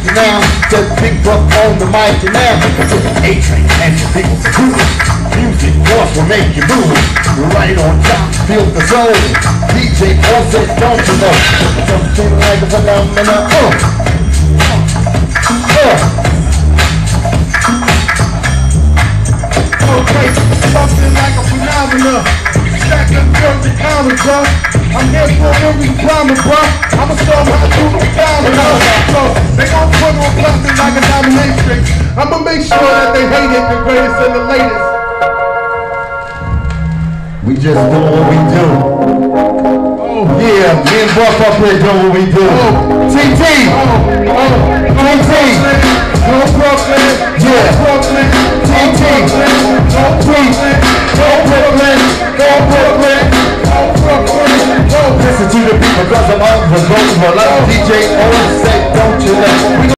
Now, just big buck on the mic and now, A-Train and your people cool. Music force will make you move. Right on top, feel the soul. DJ Offset, don't you know? Something like a phenomenon. Uh. Uh. Something like a phenomenon. Stack up bruh. I'm here for every drama, bruh. I'ma show 'em make sure that they hated the greatest and the latest. We just do what we do. Oh. Yeah, me and Buff up here doing what we do. Oh. TT! Oh. Oh. TT! Brooklyn! Yeah! Brooklyn! TT! no Brooklyn! no Brooklyn! no Brooklyn! no. Brooklyn! Listen to the people cause I'm on the for a lot of DJ O's